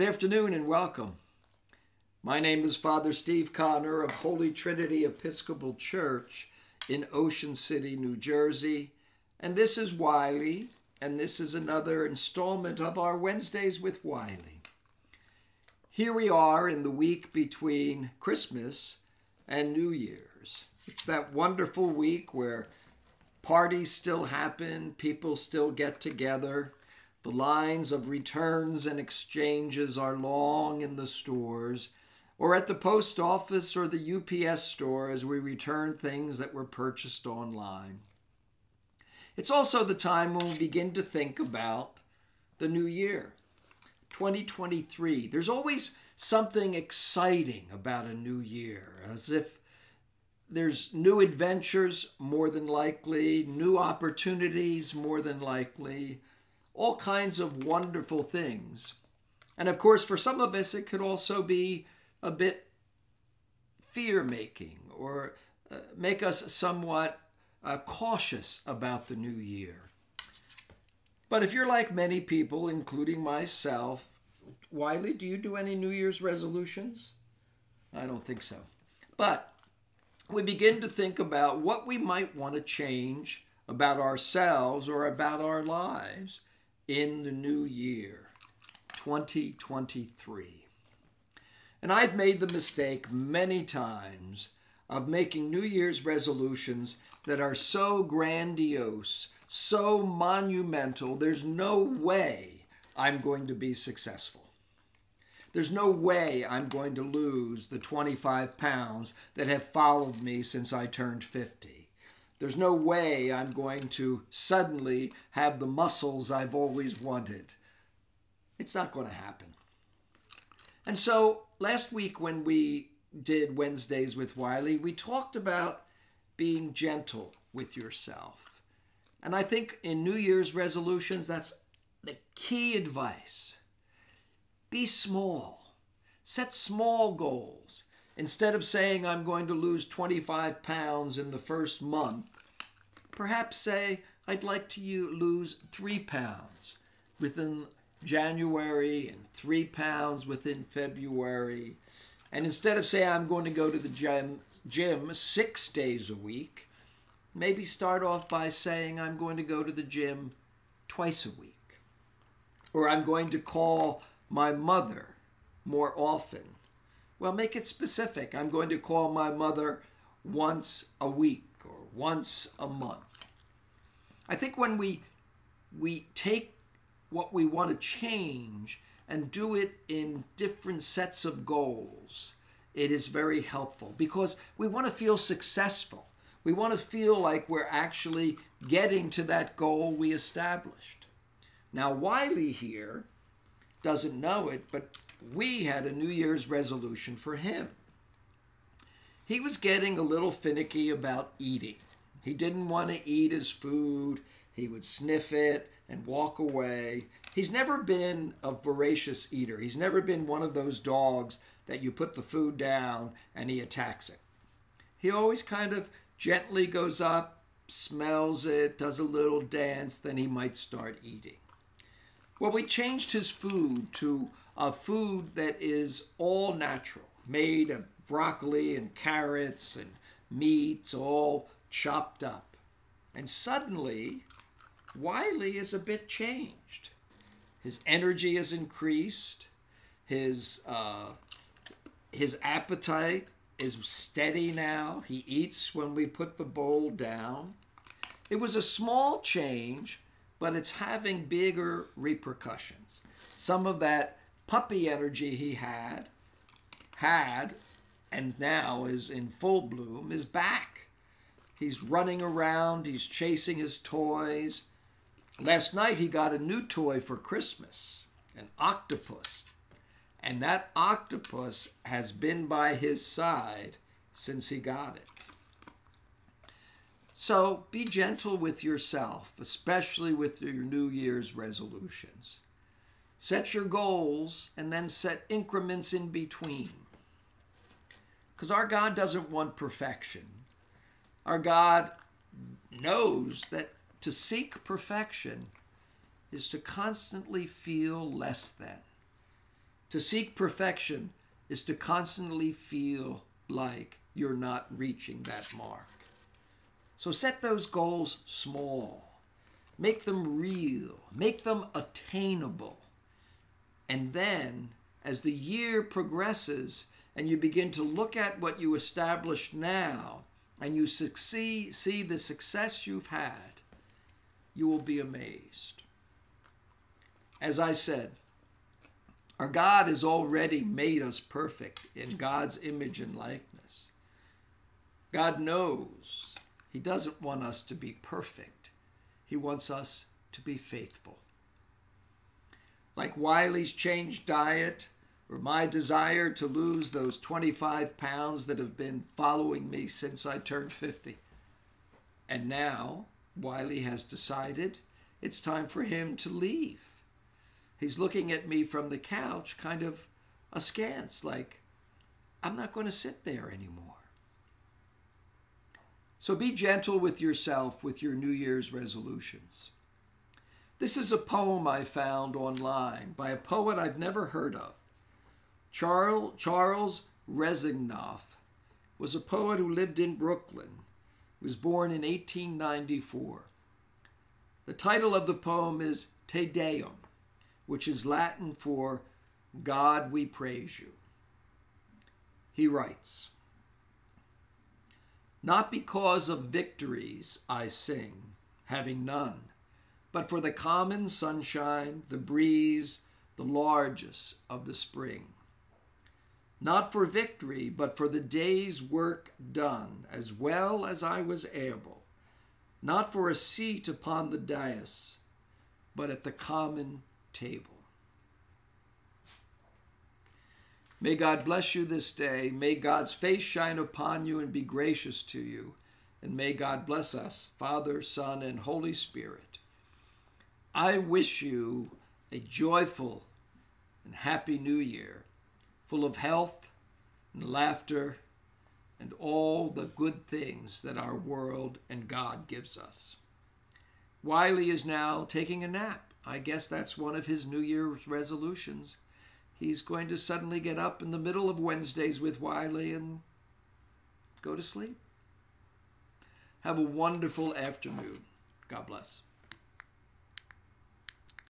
Good afternoon and welcome. My name is Father Steve Connor of Holy Trinity Episcopal Church in Ocean City, New Jersey, and this is Wiley, and this is another installment of our Wednesdays with Wiley. Here we are in the week between Christmas and New Year's. It's that wonderful week where parties still happen, people still get together. The lines of returns and exchanges are long in the stores or at the post office or the UPS store as we return things that were purchased online. It's also the time when we begin to think about the new year, 2023. There's always something exciting about a new year, as if there's new adventures more than likely, new opportunities more than likely, all kinds of wonderful things. And of course, for some of us, it could also be a bit fear making or uh, make us somewhat uh, cautious about the new year. But if you're like many people, including myself, Wiley, do you do any New Year's resolutions? I don't think so. But we begin to think about what we might want to change about ourselves or about our lives in the new year, 2023. And I've made the mistake many times of making New Year's resolutions that are so grandiose, so monumental, there's no way I'm going to be successful. There's no way I'm going to lose the 25 pounds that have followed me since I turned 50. There's no way I'm going to suddenly have the muscles I've always wanted. It's not going to happen. And so last week when we did Wednesdays with Wiley, we talked about being gentle with yourself. And I think in New Year's resolutions, that's the key advice. Be small, set small goals. Instead of saying, I'm going to lose 25 pounds in the first month, perhaps say, I'd like to lose three pounds within January and three pounds within February. And instead of say I'm going to go to the gym, gym six days a week, maybe start off by saying I'm going to go to the gym twice a week. Or I'm going to call my mother more often. Well, make it specific. I'm going to call my mother once a week once a month. I think when we we take what we want to change and do it in different sets of goals, it is very helpful because we want to feel successful. We want to feel like we're actually getting to that goal we established. Now, Wiley here doesn't know it, but we had a New Year's resolution for him. He was getting a little finicky about eating. He didn't want to eat his food. He would sniff it and walk away. He's never been a voracious eater. He's never been one of those dogs that you put the food down and he attacks it. He always kind of gently goes up, smells it, does a little dance, then he might start eating. Well, we changed his food to a food that is all natural, made of broccoli and carrots and meats all chopped up. And suddenly, Wiley is a bit changed. His energy has increased. His uh, his appetite is steady now. He eats when we put the bowl down. It was a small change, but it's having bigger repercussions. Some of that puppy energy he had, had, and now is in full bloom, is back. He's running around, he's chasing his toys, Last night he got a new toy for Christmas, an octopus. And that octopus has been by his side since he got it. So be gentle with yourself, especially with your New Year's resolutions. Set your goals and then set increments in between. Because our God doesn't want perfection. Our God knows that to seek perfection is to constantly feel less than. To seek perfection is to constantly feel like you're not reaching that mark. So set those goals small, make them real, make them attainable. And then, as the year progresses and you begin to look at what you established now and you succeed, see the success you've had, you will be amazed. As I said, our God has already made us perfect in God's image and likeness. God knows He doesn't want us to be perfect, He wants us to be faithful. Like Wiley's changed diet, or my desire to lose those 25 pounds that have been following me since I turned 50. And now, Wiley has decided it's time for him to leave. He's looking at me from the couch, kind of askance, like, I'm not going to sit there anymore. So be gentle with yourself with your New Year's resolutions. This is a poem I found online by a poet I've never heard of. Charles, Charles Reznikoff was a poet who lived in Brooklyn. He was born in 1894. The title of the poem is Te Deum, which is Latin for God we praise you. He writes, Not because of victories I sing, having none, but for the common sunshine, the breeze, the largest of the spring. Not for victory, but for the day's work done, as well as I was able. Not for a seat upon the dais, but at the common table. May God bless you this day. May God's face shine upon you and be gracious to you. And may God bless us, Father, Son, and Holy Spirit. I wish you a joyful and happy new year, full of health and laughter and all the good things that our world and God gives us. Wiley is now taking a nap. I guess that's one of his New Year's resolutions. He's going to suddenly get up in the middle of Wednesdays with Wiley and go to sleep. Have a wonderful afternoon. God bless.